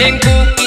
天空